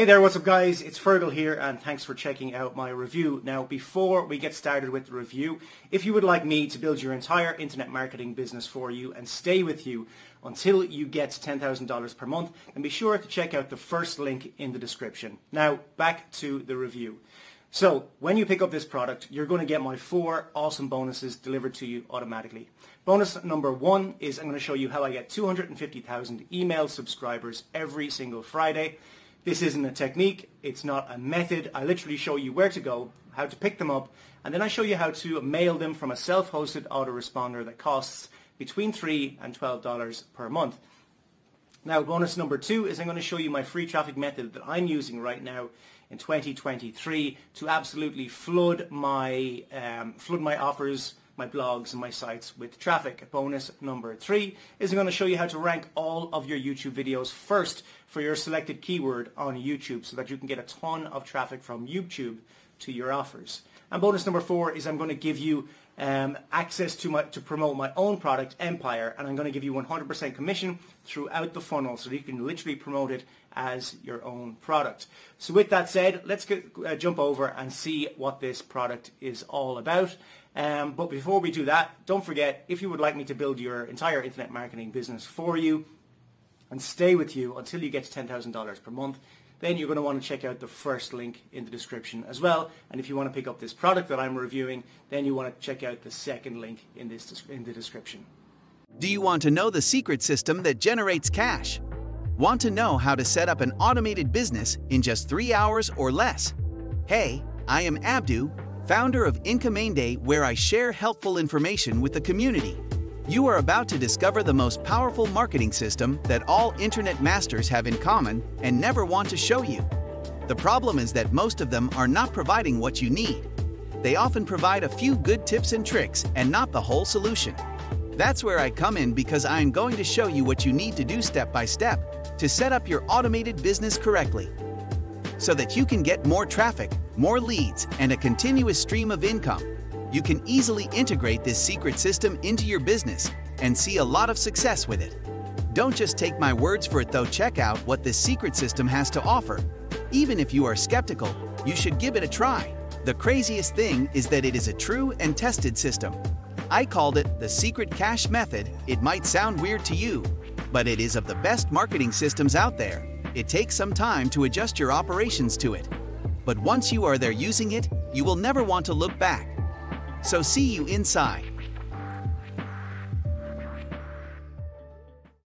Hey there, what's up guys? It's Fergal here and thanks for checking out my review. Now before we get started with the review, if you would like me to build your entire internet marketing business for you and stay with you until you get $10,000 per month, then be sure to check out the first link in the description. Now back to the review. So when you pick up this product, you're going to get my four awesome bonuses delivered to you automatically. Bonus number one is I'm going to show you how I get 250,000 email subscribers every single Friday. This isn't a technique, it's not a method. I literally show you where to go, how to pick them up, and then I show you how to mail them from a self-hosted autoresponder that costs between 3 and $12 per month. Now, bonus number two is I'm going to show you my free traffic method that I'm using right now in 2023 to absolutely flood my um, flood my offers my blogs and my sites with traffic. Bonus number three is I'm going to show you how to rank all of your YouTube videos first for your selected keyword on YouTube so that you can get a ton of traffic from YouTube to your offers. And bonus number four is I'm going to give you um, access to my to promote my own product Empire and I'm going to give you 100% commission throughout the funnel so you can literally promote it as your own product. So with that said, let's get, uh, jump over and see what this product is all about. Um, but before we do that, don't forget, if you would like me to build your entire internet marketing business for you and stay with you until you get to $10,000 per month, then you're going to want to check out the first link in the description as well. And if you want to pick up this product that I'm reviewing, then you want to check out the second link in, this, in the description. Do you want to know the secret system that generates cash? Want to know how to set up an automated business in just three hours or less? Hey, I am Abdu, founder of Incomende, where I share helpful information with the community. You are about to discover the most powerful marketing system that all internet masters have in common and never want to show you. The problem is that most of them are not providing what you need. They often provide a few good tips and tricks and not the whole solution. That's where I come in because I am going to show you what you need to do step by step to set up your automated business correctly so that you can get more traffic, more leads, and a continuous stream of income. You can easily integrate this secret system into your business and see a lot of success with it. Don't just take my words for it though, check out what this secret system has to offer. Even if you are skeptical, you should give it a try. The craziest thing is that it is a true and tested system. I called it the secret cash method. It might sound weird to you, but it is of the best marketing systems out there. It takes some time to adjust your operations to it. But once you are there using it, you will never want to look back. So see you inside.